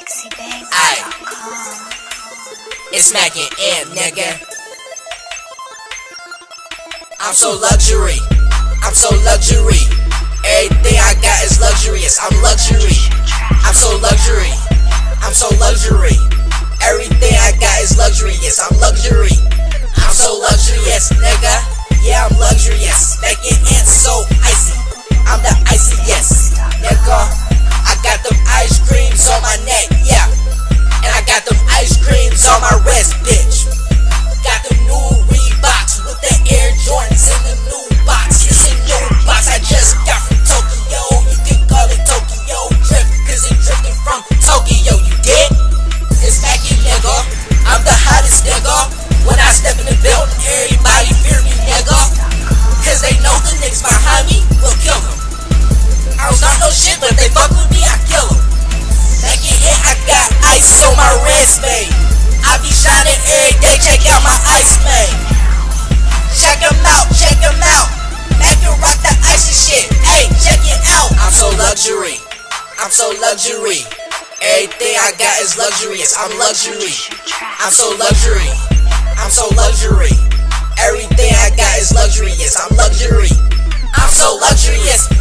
Aye. It's smacking M, nigga. I'm so luxury. I'm so luxury. Everything I got is luxurious. I'm luxury. I'm so luxury. I'm so luxury. Everything I got is luxurious. I'm luxury. I'm so luxurious, nigga. Yeah, I'm luxurious. Making it so icy. I'm the icy, yes, nigga. I'm nigga. When I step in the building, everybody fear me, nigga. Cause they know the niggas behind me will kill them. I don't start no shit, but if they fuck with me, I kill them. Back in here, I got ice on my wrist, babe. I be shining every day, check out my ice, man. Check them out, check them out. Back and rock the icy shit. Hey, check it out. I'm so luxury. I'm so luxury. Everything I got is luxurious. I'm luxury. I'm so luxury. I'm so luxury. Everything I got is luxurious. I'm luxury. I'm so luxurious,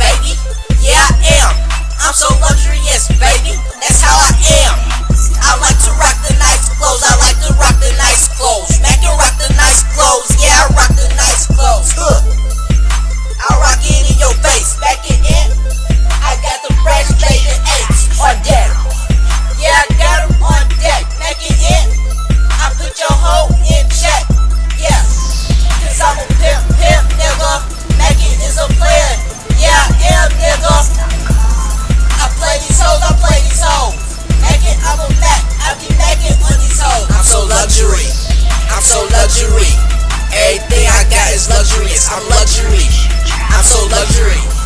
experience. I'm luxury. I'm so luxury.